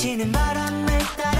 지는 바람을 따라